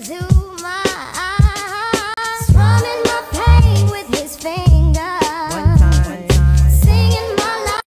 do